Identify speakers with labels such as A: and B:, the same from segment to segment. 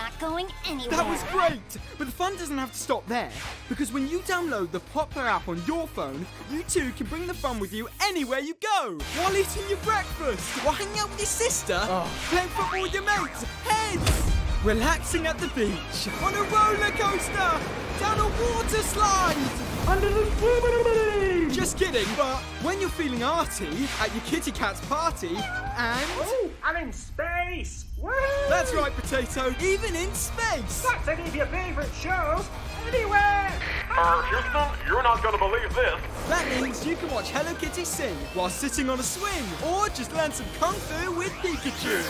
A: not going anywhere.
B: That was great! But the fun doesn't have to stop there. Because when you download the Pop Player app on your phone, you too can bring the fun with you anywhere you go. While eating your breakfast, while hanging out with your sister, oh. playing football with your mates, heads! Relaxing at the beach, on a roller coaster, down a water slide, under the swimming Just kidding, but when you're feeling arty at your kitty cat's party, and.
C: Oh, I'm in space! Woo!
B: That's right, Potato, even in space!
C: That's any of your favourite shows anywhere!
D: Uh, Houston, you're not gonna believe this.
B: That means you can watch Hello Kitty sing while sitting on a swing, or just learn some kung fu with Pikachu.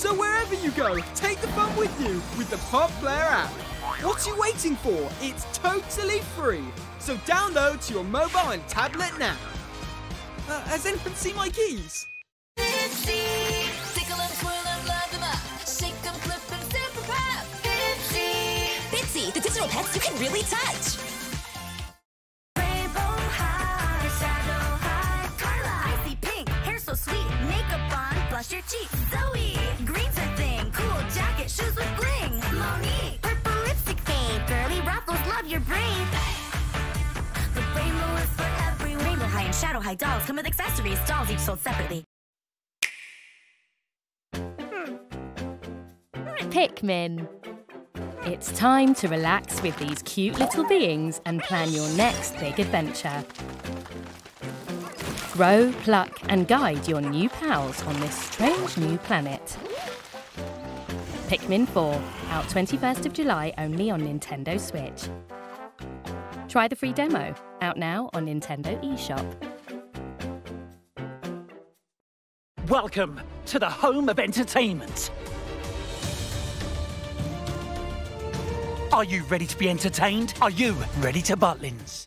B: So wherever you go, take the fun with you with the Pop Player app. What are you waiting for? It's totally free. So download to your mobile and tablet now. Uh, has anyone seen my keys?
E: Tickle and twirl and line them up. Shake them, flip and super pop. Bitzee. Bitzee, the digital pets you can really touch.
A: Rainbow high, shadow high. Carla, icy pink, hair so sweet. Makeup on, blush your cheeks. Shadow high dolls come with accessories. Dolls each sold separately. Hmm.
F: Pikmin. It's time to relax with these cute little beings and plan your next big adventure. Grow, pluck, and guide your new pals on this strange new planet. Pikmin 4, out 21st of July only on Nintendo Switch. Try the free demo, out now on Nintendo eShop.
G: Welcome to the home of entertainment. Are you ready to be entertained? Are you ready to Butlins?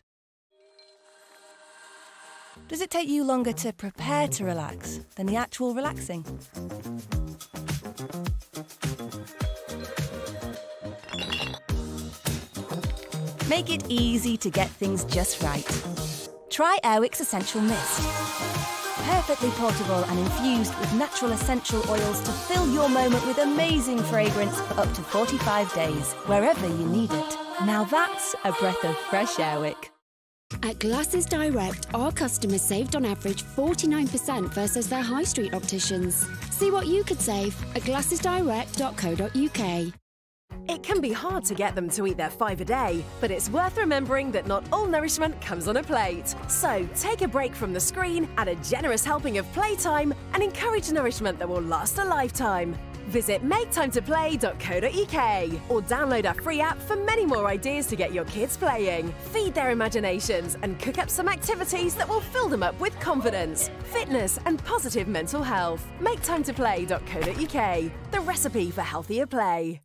H: Does it take you longer to prepare to relax than the actual relaxing? Make it easy to get things just right. Try Airwick's Essential Mist. Perfectly portable and infused with natural essential oils to fill your moment with amazing fragrance for up to 45 days, wherever you need it. Now that's a breath of fresh Airwick.
I: At Glasses Direct, our customers saved on average 49% versus their high street opticians. See what you could save at glassesdirect.co.uk.
J: It can be hard to get them to eat their five a day, but it's worth remembering that not all nourishment comes on a plate. So take a break from the screen, add a generous helping of playtime, and encourage nourishment that will last a lifetime. Visit maketimetоplay.co.uk or download our free app for many more ideas to get your kids playing. Feed their imaginations and cook up some activities that will fill them up with confidence, fitness, and positive mental health. Maketimetоplay.co.uk, the recipe for healthier play.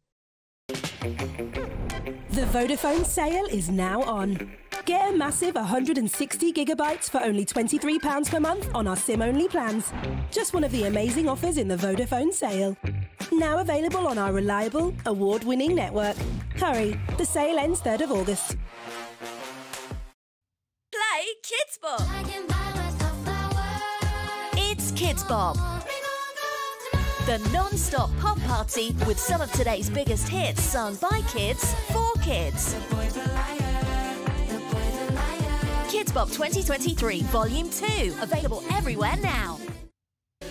K: The Vodafone sale is now on. Get a massive 160 gigabytes for only £23 per month on our SIM only plans. Just one of the amazing offers in the Vodafone sale. Now available on our reliable, award winning network. Hurry, the sale ends 3rd of August.
E: Play Kidz Bop. It's Kidz Bop. The non-stop pop party with some of today's biggest hits sung by kids for kids. Kidz Bop 2023 Volume 2 available everywhere now.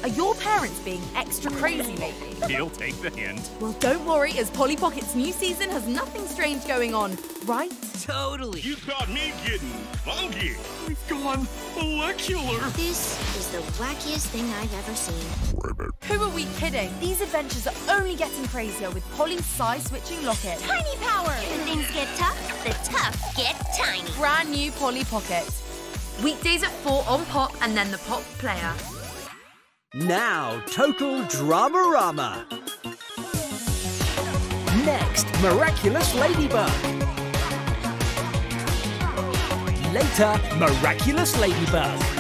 L: Are your parents being extra crazy lately?
M: He'll take the hint.
L: Well, don't worry, as Polly Pocket's new season has nothing strange going on, right?
M: Totally. You caught me getting funky. We've gone molecular.
A: This is the wackiest thing I've ever seen.
L: Who are we kidding? These adventures are only getting crazier with Polly's size switching locket.
A: Tiny power! When things get tough, the tough get tiny.
L: Brand new Polly Pocket. Weekdays at 4 on Pop and then the Pop Player.
N: Now, Total Dramarama. Next, Miraculous Ladybug. Later, Miraculous Ladybug.